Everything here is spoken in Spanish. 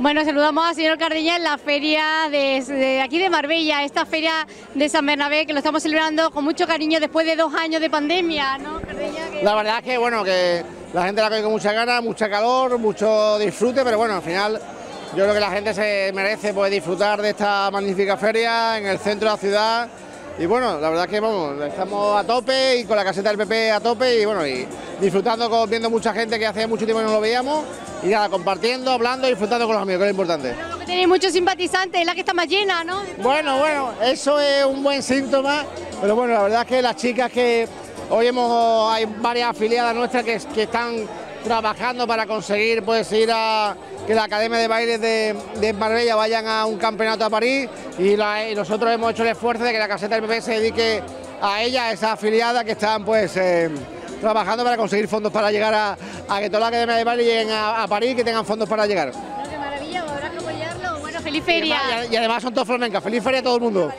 Bueno, saludamos al señor Cardeña en la feria de, aquí de Marbella, esta feria de San Bernabé, que lo estamos celebrando con mucho cariño después de dos años de pandemia, ¿no, Cardeña? La verdad es que, bueno, que la gente la coge con mucha ganas, mucha calor, mucho disfrute, pero bueno, al final yo creo que la gente se merece pues, disfrutar de esta magnífica feria en el centro de la ciudad y bueno, la verdad es que vamos, estamos a tope y con la caseta del PP a tope y bueno, y disfrutando, viendo mucha gente que hace mucho tiempo que no lo veíamos y nada, compartiendo, hablando y disfrutando con los amigos, que es lo importante. Bueno, que tenéis muchos simpatizantes, es la que está más llena, ¿no? Bueno, bueno, eso es un buen síntoma, pero bueno, la verdad es que las chicas que hoy hemos, hay varias afiliadas nuestras que, que están trabajando para conseguir pues ir a que la Academia de Bailes de, Marbella vayan a un campeonato a París y, nosotros hemos hecho el esfuerzo de que la caseta del PP se dedique a ella, a esa afiliada que están pues eh, trabajando para conseguir fondos para llegar a, que toda la Academia de Bailes lleguen a, París y que tengan fondos para llegar. ¡Qué maravilla! Habrá que apoyarlo. Bueno, feliz feria. Y además, son todos flamencas. Feliz feria a todo el mundo.